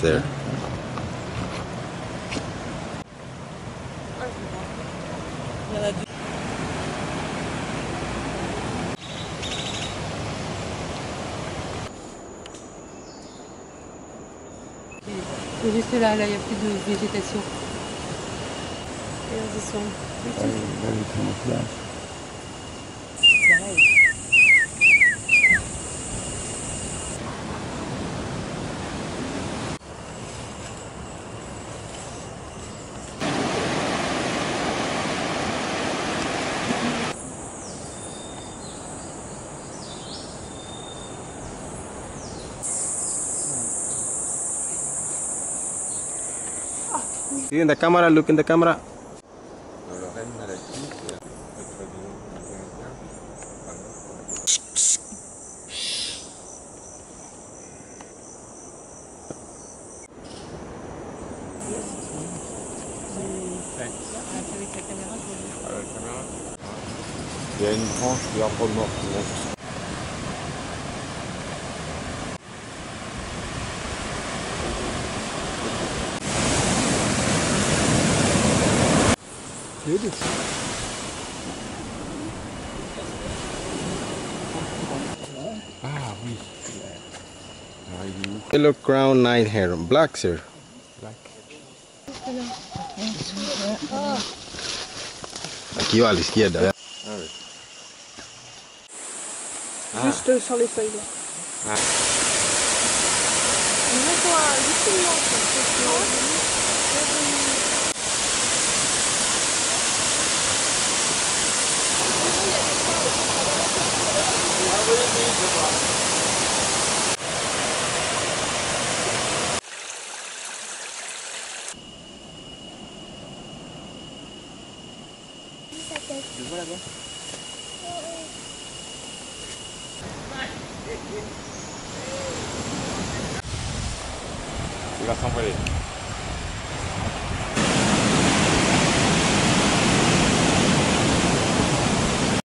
there. C'est juste là, là, il n'y a plus de végétation. See in the camera, look in the camera. Il y a une branche de l'arbre mort qui monte. Ah oui. Ah, il est Yellow crown night heron, black sir. Black. Aquí va a la izquierda. ¿verdad? Ah oui. Juste sur les feuilles là. Ah. On va voir Je vois là-bas. Il va s'envoler.